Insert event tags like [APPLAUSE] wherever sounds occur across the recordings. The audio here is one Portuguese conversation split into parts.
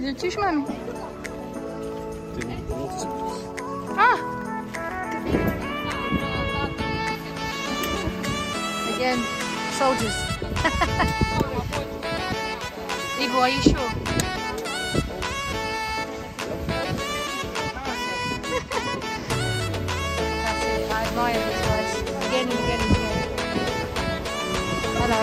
Again, soldiers. [LAUGHS] Igor, are you sure? That's it. I admire these guys. Again and again and again. Hello.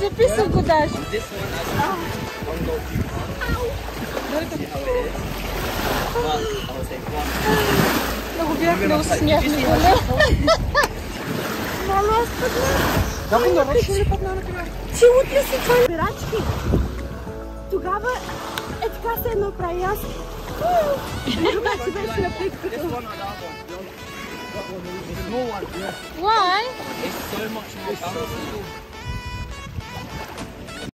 Записывай куда же. Au! Много бяхме усмяхни. Мало, аз падна. Да, ще ли падна на края? Че му утре си това бирачки? Тогава е така се едно прави аз. Другата си беше на плитката. Why? It's so much more powerful.